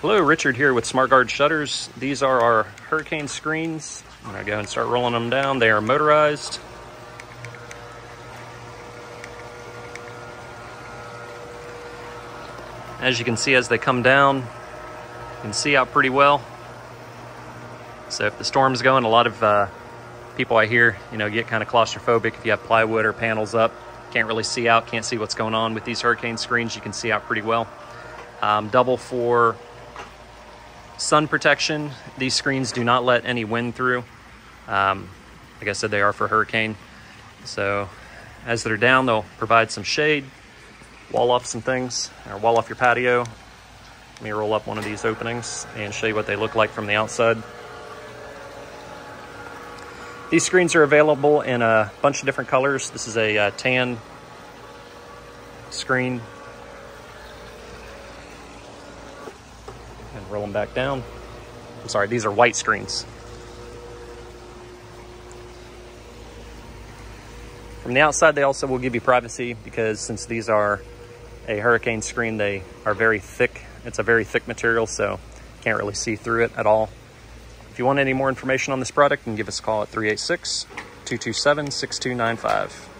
Hello, Richard here with SmartGuard Shutters. These are our hurricane screens. I'm gonna go and start rolling them down. They are motorized. As you can see as they come down, you can see out pretty well. So if the storm's going, a lot of uh, people I hear, you know, get kind of claustrophobic if you have plywood or panels up. Can't really see out, can't see what's going on with these hurricane screens. You can see out pretty well. Um, double for sun protection. These screens do not let any wind through. Um, like I said, they are for hurricane. So as they're down, they'll provide some shade, wall off some things, or wall off your patio. Let me roll up one of these openings and show you what they look like from the outside. These screens are available in a bunch of different colors. This is a uh, tan screen roll them back down. I'm sorry, these are white screens. From the outside, they also will give you privacy because since these are a hurricane screen, they are very thick. It's a very thick material, so can't really see through it at all. If you want any more information on this product, then give us a call at 386 227 6295.